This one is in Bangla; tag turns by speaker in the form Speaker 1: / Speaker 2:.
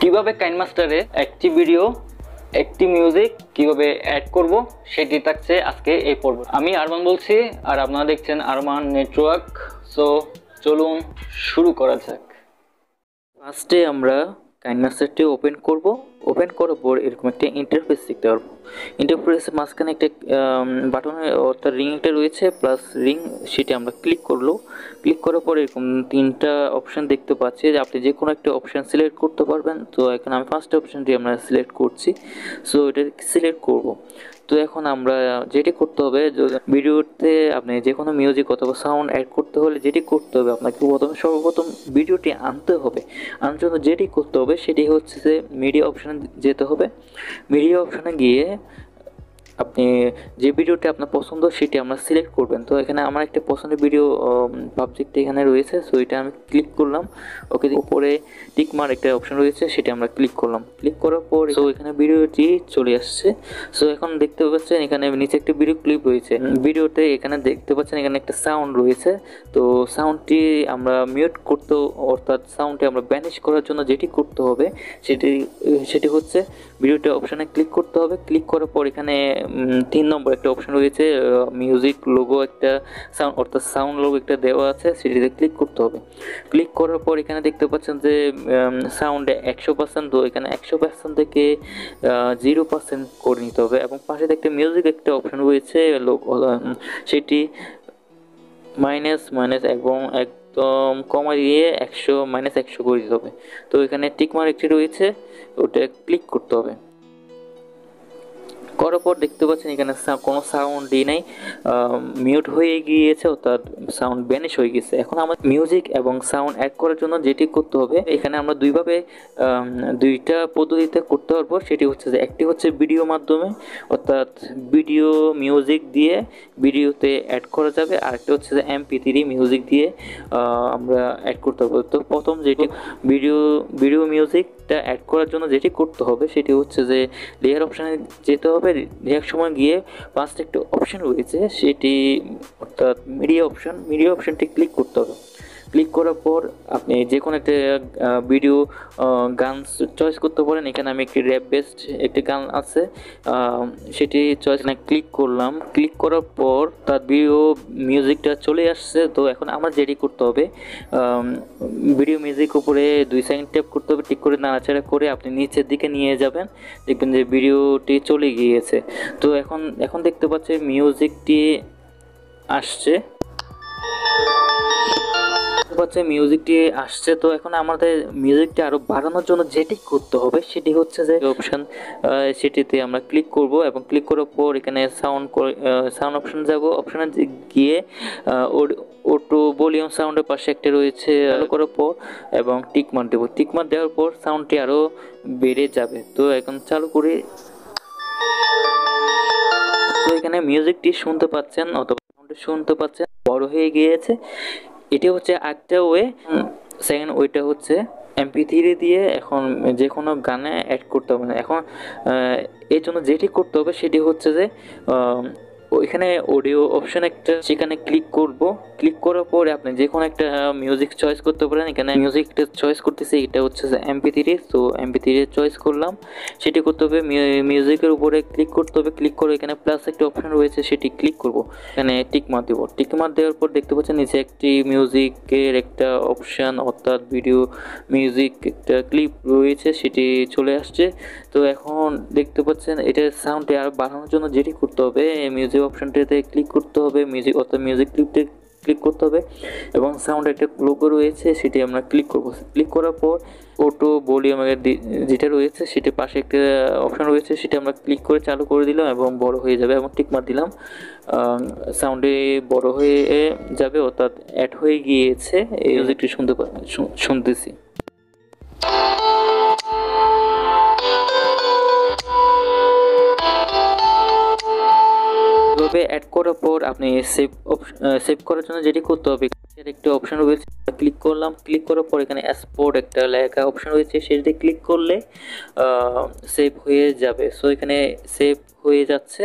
Speaker 1: কীভাবে কাইনমাস্টারে একটি ভিডিও, একটি মিউজিক কীভাবে অ্যাড করব সেটি থাকছে আজকে এই পর্ব। আমি আরমান বলছি, আর আপনারা দেখছেন আরমান নেটওয়ার্ক সো চলুন শুরু করা যাক। ফার্স্টে আমরা কাইনমাস্টারটি ওপেন করব। ওপেন করার পর এরকম একটা ইন্টারফেস দেখতে পারব। ইন্টারফেসের মাঝখানে একটা বাটন অর্থাৎ রিং একটা রয়েছে প্লাস রিং সেটি আমরা ক্লিক করল। ক্লিক করার পর এরকম তিনটা অপশান দেখতে পাচ্ছি যে আপনি যে কোনো একটা অপশান সিলেক্ট করতে পারবেন। তো এখানে আমি ফার্স্ট অপশানটি আমরা সিলেক্ট করছি। সো এটা সিলেক্ট করব। তো এখন আমরা যেটি করতে হবে ভিডিওতে আপনি যে কোনো মিউজিক অথবা সাউন্ড অ্যাড করতে হলে যেটি করতে হবে, আপনাকে প্রথমে সর্বপ্রথম ভিডিওটি আনতে হবে। আনার জন্য যেটি করতে হবে, সেটি হচ্ছে যে মিডিয়া অপশানে যেতে হবে। মিডিয়া অপশানে গিয়ে আপনি যে ভিডিওটি আপনার পছন্দ সেটি আমরা সিলেক্ট করবেন। তো এখানে আমার একটা পছন্দের ভিডিও পাবজেক্ট এখানে রয়েছে সো এটা আমি ক্লিক করলাম। ওকে উপরে টিকমার একটা অপশন রয়েছে সেটা আমরা ক্লিক করলাম। ক্লিক করার পর সো এখানে ভিডিওটি চলে আসছে। সো এখন দেখতে পাচ্ছেন এখানে নিচে একটা ভিডিও ক্লিপ রয়েছে। ভিডিওতে এখানে দেখতে পাচ্ছেন এখানে একটা সাউন্ড রয়েছে। তো সাউন্ডটি আমরা মিউট করতে অর্থাৎ সাউন্ডটি আমরা ব্যানিশ করার জন্য যেটি করতে হবে সেটি সেটি হচ্ছে ভিডিওটা অপশানে ক্লিক করতে হবে। ক্লিক করার পর এখানে তিন নম্বর একটা অপশন রয়েছে মিউজিক লোগো একটা সাউন্ড অর্থাৎ সাউন্ড লোগো একটা দেওয়া আছে, সেটিতে ক্লিক করতে হবে। ক্লিক করার পর এখানে দেখতে পাচ্ছেন যে সাউন্ডে একশো পার্সেন্ট তো এখানে একশো পার্সেন্ট থেকে জিরো পার্সেন্ট করে নিতে হবে। এবং পাশে দেখতে মিউজিক একটা অপশন রয়েছে সেটি মাইনাস মাইনাস এবং একদম কমা দিয়ে একশো মাইনাস একশো করে দিতে হবে। তো এখানে টিকমার একটি রয়েছে ওটা ক্লিক করতে হবে। করার পর দেখতে পাচ্ছেন এখানে কোনো সাউন্ডই নাই। মিউট হয়ে গিয়েছে অর্থাৎ সাউন্ড ব্যানিশ হয়ে গেছে এখন আমার মিউজিক এবং সাউন্ড অ্যাড করার জন্য যেটি করতে হবে, এখানে আমরা দুইভাবে দুইটা পদ্ধতিতে করতে পারব। সেটি হচ্ছে যে একটি হচ্ছে ভিডিও মাধ্যমে, অর্থাৎ ভিডিও মিউজিক দিয়ে ভিডিওতে অ্যাড করা যাবে। আরেকটা হচ্ছে যে এমপি থ্রি মিউজিক দিয়ে আমরা অ্যাড করতে পারব। তো প্রথম যেটি ভিডিও ভিডিও মিউজিকটা অ্যাড করার জন্য যেটি করতে হবে সেটি হচ্ছে যে লেয়ার অপশানে যেতে হবে লেয়ার সময় গিয়ে পাঁচটা একটি অপশান রয়েছে, সেটি অর্থাৎ মিডিয়া অপশান মিডিয়া অপশানটি ক্লিক করতে হবে। ক্লিক করার পর আপনি যে কোনো একটা ভিডিও গান চয়েস করতে পারেন। এখানে আমি একটি র্যাপ বেস্ট একটি গান আছে। সেটি চয়েস না ক্লিক করলাম। ক্লিক করার পর তার ভিডিও মিউজিকটা চলে আসছে। তো এখন আমার যেটি করতে হবে। ভিডিও মিউজিক উপরে দুই সেকেন্ড ট্যাপ করতে হবে। ঠিক করে নাড়াচাড়া করে আপনি নিচের দিকে নিয়ে যাবেন। দেখবেন যে ভিডিওটি চলে গিয়েছে। তো এখন এখন দেখতে পাচ্ছি মিউজিকটি আসছে। হচ্ছে মিউজিকটি আসছে। তো এখন আমাদের মিউজিকটি আরও বাড়ানোর জন্য যেটি করতে হবে সেটি হচ্ছে যে অপশান সেটিতে আমরা ক্লিক করব এবং ক্লিক করার পর এখানে সাউন্ড সাউন্ড অপশান যাব। অপশানে গিয়ে অটো ভলিউম সাউন্ডের পাশে একটা রয়েছে চালু করার পর, এবং টিকমার দেবো। টিকমার দেওয়ার পর সাউন্ডটি আরও বেড়ে যাবে। তো এখন চালু করে। তো এখানে মিউজিকটি শুনতে পাচ্ছেন অথবা শুনতে পাচ্ছেন। বড় হয়ে গিয়েছে। এটি হচ্ছে একটা ওয়ে সেকেন্ড ওয়েটা হচ্ছে এমপি থ্রি দিয়ে এখন যে কোনো গানে অ্যাড করতে হবে। না এখন এর জন্য যেটি করতে হবে সেটি হচ্ছে যে ওইখানে অডিও অপশন একটা, সেখানে ক্লিক করব। ক্লিক করার পরে আপনি যে কোনো একটা মিউজিক চয়েস করতে পারেন। এখানে মিউজিকটা চয়েস করতেছি, এটা হচ্ছে এমপি থ্রি তো এমপি থ্রি চয়েস করলাম। সেটি করতে হবে মিউজিকের উপরে ক্লিক করতে হবে। ক্লিক করে এখানে প্লাস একটা অপশন রয়েছে, সেটি ক্লিক করব। এখানে টিক টিকমার দেবো। টিকমার দেওয়ার পর দেখতে পাচ্ছেন, নিচে একটি মিউজিকের একটা অপশান অর্থাৎ ভিডিও মিউজিক একটা ক্লিপ রয়েছে, সেটি চলে আসছে। তো এখন দেখতে পাচ্ছেন, এটার সাউন্ডটি আর বাড়ানোর জন্য যেটি করতে হবে মিউজিক অপশনটিতে ক্লিক করতে হবে মিউজিক অর্থাৎ মিউজিক ক্লিপতে ক্লিক করতে হবে এবং সাউন্ড একটা লোগো রয়েছে, সেটি আমরা ক্লিক করব। ক্লিক করার পর অটো ভলিউম যেটা রয়েছে সেটি পাশে একটা অপশন রয়েছে, সেটা আমরা ক্লিক করে চালু করে দিলাম এবং বড় হয়ে যাবে এবং টিক মার দিলাম। সাউন্ডে বড় হয়ে যাবে, অর্থাৎ অ্যাড হয়ে গিয়েছে। এই মিউজিকটি শুনতে শুনতেছি। এভাবে অ্যাড করার পর আপনি সেভ সেভ করার জন্য যেটি করতে হবে একটি অপশন রয়েছে ক্লিক করলাম। ক্লিক করার পর এখানে এক্সপোর্ট একটা লেখা অপশন রয়েছে, সেটিতে ক্লিক করলে সেভ হয়ে যাবে। সো এখানে সেভ হয়ে যাচ্ছে।